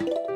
you